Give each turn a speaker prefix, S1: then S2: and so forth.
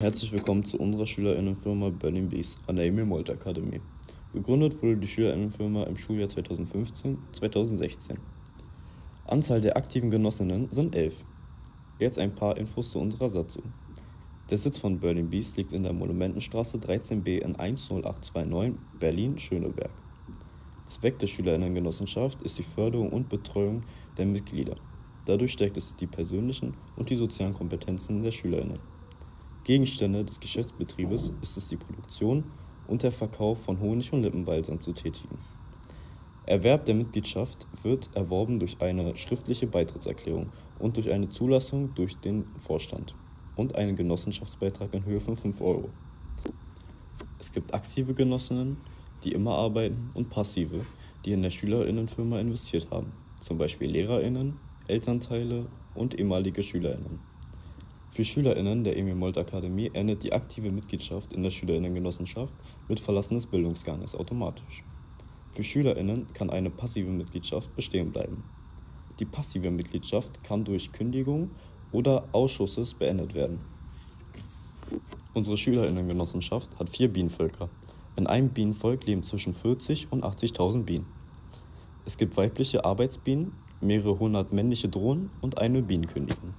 S1: Herzlich willkommen zu unserer Schülerinnenfirma Berlin Bees an der Emil Molt Akademie. Gegründet wurde die Schülerinnenfirma im Schuljahr 2015-2016. Anzahl der aktiven Genossinnen sind elf. Jetzt ein paar Infos zu unserer Satzung. Der Sitz von Berlin Bees liegt in der Monumentenstraße 13b in 10829 Berlin-Schöneberg. Zweck der Schülerinnengenossenschaft ist die Förderung und Betreuung der Mitglieder. Dadurch stärkt es die persönlichen und die sozialen Kompetenzen der Schülerinnen. Gegenstände des Geschäftsbetriebes ist es die Produktion und der Verkauf von Honig und Lippenbalsam zu tätigen. Erwerb der Mitgliedschaft wird erworben durch eine schriftliche Beitrittserklärung und durch eine Zulassung durch den Vorstand und einen Genossenschaftsbeitrag in Höhe von 5 Euro. Es gibt aktive Genossinnen, die immer arbeiten und passive, die in der Schülerinnenfirma investiert haben, zum Beispiel Lehrerinnen, Elternteile und ehemalige Schülerinnen. Für SchülerInnen der Emil Molt Akademie endet die aktive Mitgliedschaft in der Schülerinnengenossenschaft mit Verlassen des Bildungsganges automatisch. Für SchülerInnen kann eine passive Mitgliedschaft bestehen bleiben. Die passive Mitgliedschaft kann durch Kündigung oder Ausschusses beendet werden. Unsere Schülerinnengenossenschaft hat vier Bienenvölker. In einem Bienenvolk leben zwischen 40 und 80.000 Bienen. Es gibt weibliche Arbeitsbienen, mehrere hundert männliche Drohnen und eine Bienenkönigin.